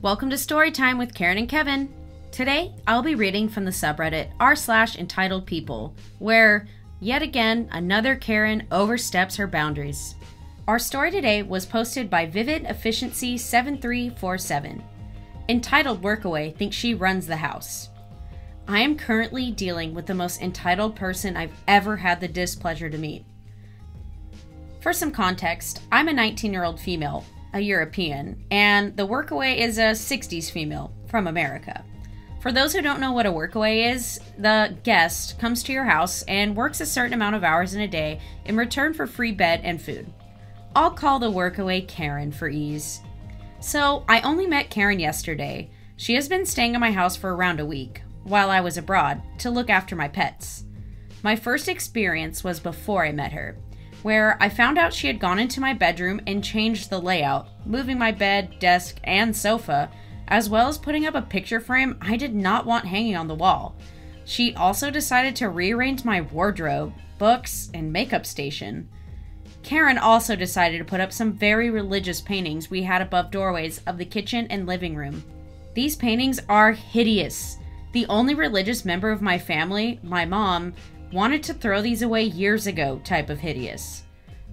Welcome to Storytime with Karen and Kevin. Today, I'll be reading from the subreddit r slash entitled people, where, yet again, another Karen oversteps her boundaries. Our story today was posted by Vivid Efficiency 7347. Entitled Workaway thinks she runs the house. I am currently dealing with the most entitled person I've ever had the displeasure to meet. For some context, I'm a 19 year old female, a European, and the workaway is a 60s female from America. For those who don't know what a workaway is, the guest comes to your house and works a certain amount of hours in a day in return for free bed and food. I'll call the workaway Karen for ease. So, I only met Karen yesterday. She has been staying in my house for around a week, while I was abroad, to look after my pets. My first experience was before I met her, where I found out she had gone into my bedroom and changed the layout, moving my bed, desk, and sofa, as well as putting up a picture frame I did not want hanging on the wall. She also decided to rearrange my wardrobe, books, and makeup station. Karen also decided to put up some very religious paintings we had above doorways of the kitchen and living room. These paintings are hideous. The only religious member of my family, my mom, wanted to throw these away years ago type of hideous.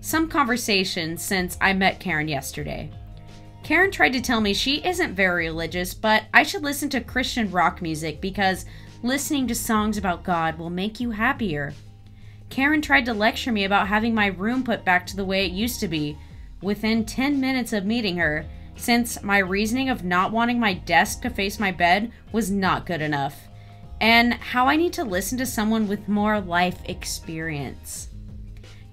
Some conversation since I met Karen yesterday. Karen tried to tell me she isn't very religious, but I should listen to Christian rock music because listening to songs about God will make you happier. Karen tried to lecture me about having my room put back to the way it used to be within 10 minutes of meeting her, since my reasoning of not wanting my desk to face my bed was not good enough, and how I need to listen to someone with more life experience.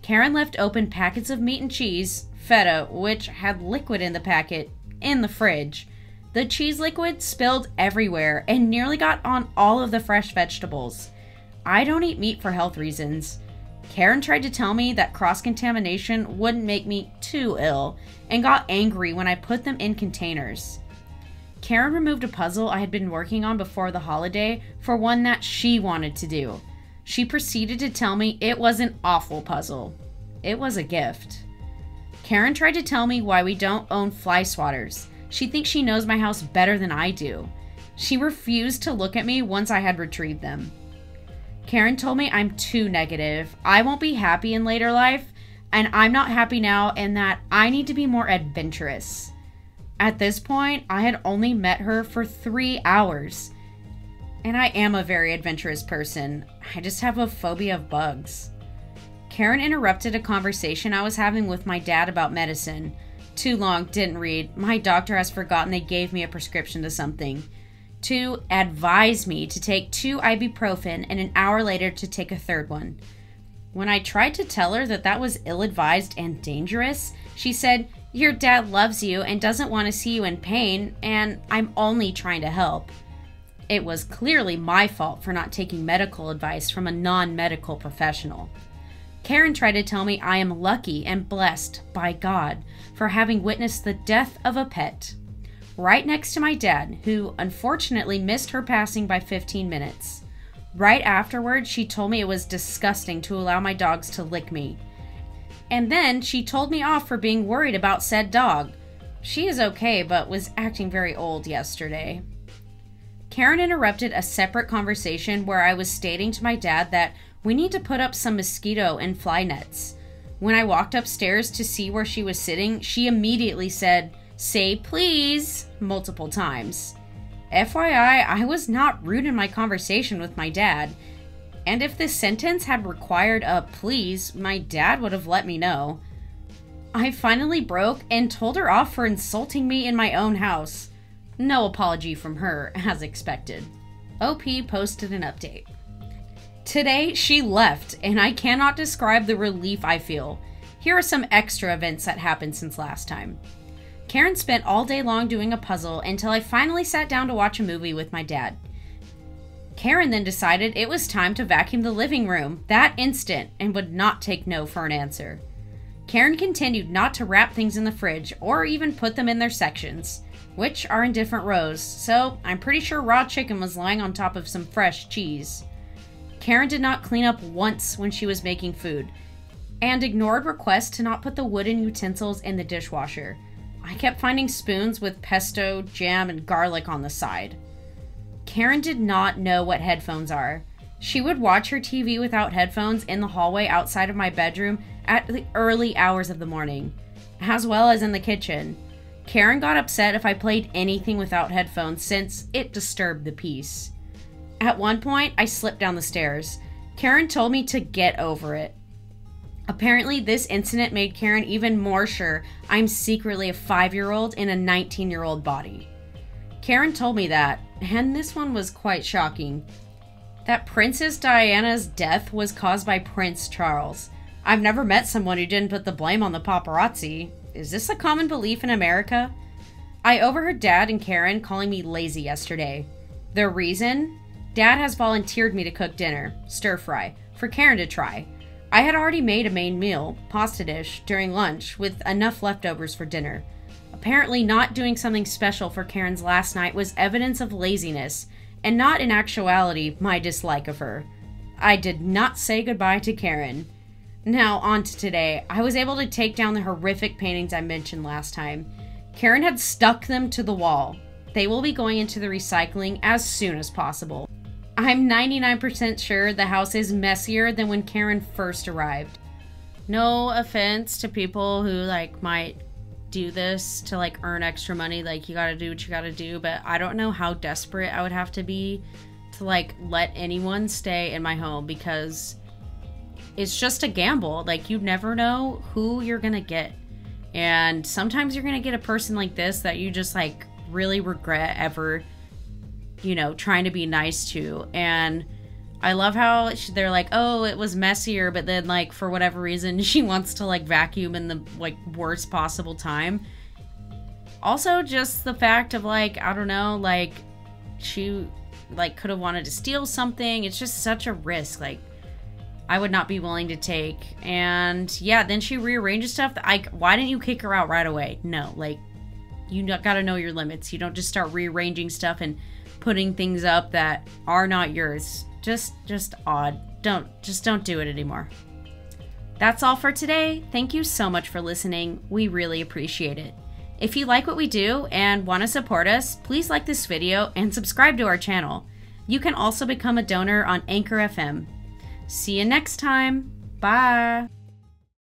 Karen left open packets of meat and cheese, feta, which had liquid in the packet, in the fridge. The cheese liquid spilled everywhere and nearly got on all of the fresh vegetables. I don't eat meat for health reasons. Karen tried to tell me that cross contamination wouldn't make me too ill and got angry when I put them in containers. Karen removed a puzzle I had been working on before the holiday for one that she wanted to do. She proceeded to tell me it was an awful puzzle. It was a gift. Karen tried to tell me why we don't own fly swatters. She thinks she knows my house better than I do. She refused to look at me once I had retrieved them. Karen told me I'm too negative. I won't be happy in later life, and I'm not happy now, and that I need to be more adventurous. At this point, I had only met her for three hours. And I am a very adventurous person. I just have a phobia of bugs. Karen interrupted a conversation I was having with my dad about medicine. Too long, didn't read. My doctor has forgotten they gave me a prescription to something to advise me to take two ibuprofen and an hour later to take a third one. When I tried to tell her that that was ill advised and dangerous, she said, Your dad loves you and doesn't want to see you in pain, and I'm only trying to help. It was clearly my fault for not taking medical advice from a non medical professional. Karen tried to tell me I am lucky and blessed by God for having witnessed the death of a pet right next to my dad, who unfortunately missed her passing by 15 minutes. Right afterward, she told me it was disgusting to allow my dogs to lick me. And then she told me off for being worried about said dog. She is okay, but was acting very old yesterday. Karen interrupted a separate conversation where I was stating to my dad that we need to put up some mosquito and fly nets. When I walked upstairs to see where she was sitting, she immediately said, say please multiple times. FYI, I was not rude in my conversation with my dad, and if this sentence had required a please, my dad would have let me know. I finally broke and told her off for insulting me in my own house. No apology from her, as expected. OP posted an update. Today, she left, and I cannot describe the relief I feel. Here are some extra events that happened since last time. Karen spent all day long doing a puzzle until I finally sat down to watch a movie with my dad. Karen then decided it was time to vacuum the living room that instant and would not take no for an answer. Karen continued not to wrap things in the fridge or even put them in their sections, which are in different rows, so I'm pretty sure raw chicken was lying on top of some fresh cheese. Karen did not clean up once when she was making food, and ignored requests to not put the wooden utensils in the dishwasher I kept finding spoons with pesto, jam, and garlic on the side. Karen did not know what headphones are. She would watch her TV without headphones in the hallway outside of my bedroom at the early hours of the morning, as well as in the kitchen. Karen got upset if I played anything without headphones since it disturbed the peace. At one point, I slipped down the stairs. Karen told me to get over it. Apparently, this incident made Karen even more sure I'm secretly a five year old in a 19 year old body. Karen told me that, and this one was quite shocking. That Princess Diana's death was caused by Prince Charles. I've never met someone who didn't put the blame on the paparazzi. Is this a common belief in America? I overheard Dad and Karen calling me lazy yesterday. The reason? Dad has volunteered me to cook dinner, stir fry, for Karen to try. I had already made a main meal, pasta dish, during lunch, with enough leftovers for dinner. Apparently, not doing something special for Karen's last night was evidence of laziness, and not in actuality my dislike of her. I did not say goodbye to Karen. Now, on to today. I was able to take down the horrific paintings I mentioned last time. Karen had stuck them to the wall. They will be going into the recycling as soon as possible. I'm 99% sure the house is messier than when Karen first arrived. No offense to people who like might do this to like earn extra money, like you gotta do what you gotta do, but I don't know how desperate I would have to be to like let anyone stay in my home because it's just a gamble. Like you never know who you're gonna get. And sometimes you're gonna get a person like this that you just like really regret ever you know, trying to be nice to. And I love how they're like, oh, it was messier, but then, like, for whatever reason, she wants to, like, vacuum in the, like, worst possible time. Also, just the fact of, like, I don't know, like, she, like, could have wanted to steal something. It's just such a risk. Like, I would not be willing to take. And yeah, then she rearranges stuff. I, why didn't you kick her out right away? No, like, you got to know your limits. You don't just start rearranging stuff and putting things up that are not yours. Just just odd. Don't just don't do it anymore. That's all for today. Thank you so much for listening. We really appreciate it. If you like what we do and want to support us, please like this video and subscribe to our channel. You can also become a donor on Anchor FM. See you next time. Bye.